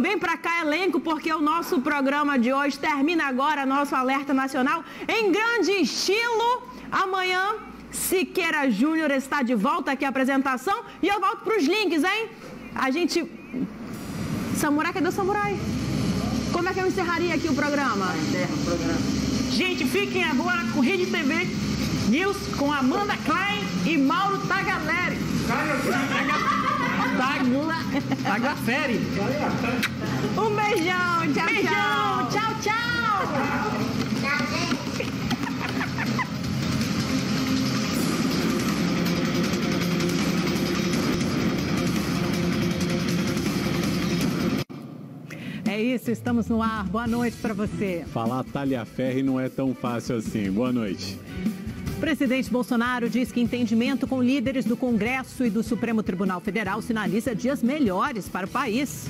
Vem pra cá, elenco, porque o nosso programa de hoje termina agora, nosso Alerta Nacional, em grande estilo. Amanhã, Siqueira Júnior está de volta aqui à apresentação e eu volto pros links, hein? A gente. Samurai, cadê o Samurai? Como é que eu encerraria aqui o programa? Encerra o programa. Gente, fiquem agora com Rede TV News com Amanda Klein e Tagula, Tagafere. Um beijão, tchau, Beijão, tchau. tchau, tchau. É isso, estamos no ar. Boa noite para você. Falar talha-ferro não é tão fácil assim. Boa noite. Presidente Bolsonaro diz que entendimento com líderes do Congresso e do Supremo Tribunal Federal sinaliza dias melhores para o país.